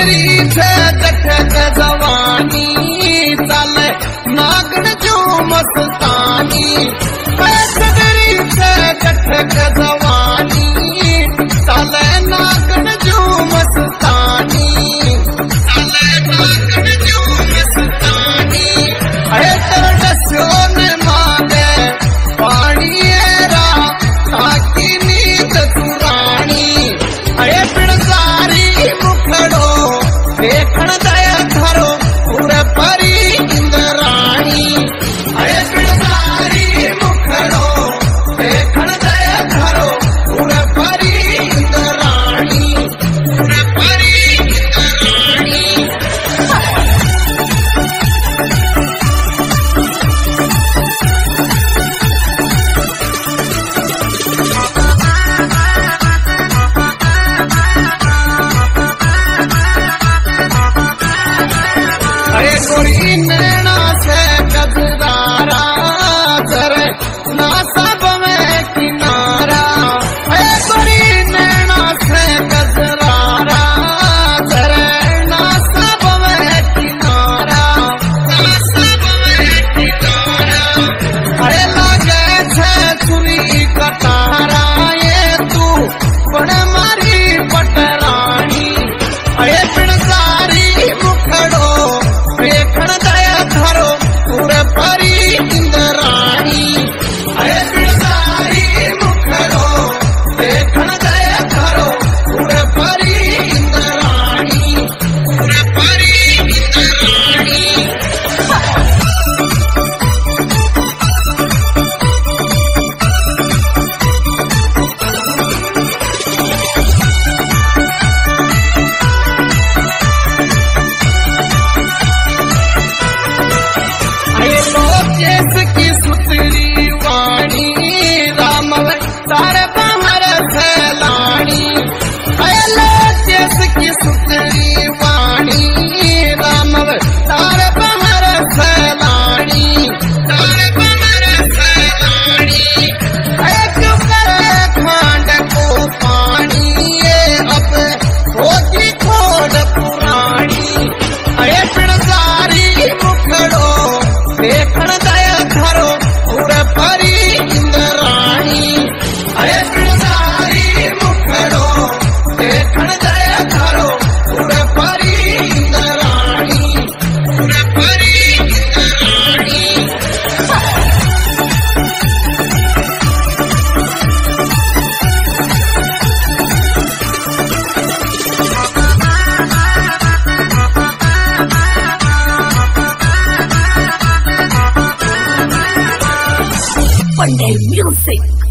तरी Corina. Sunday music.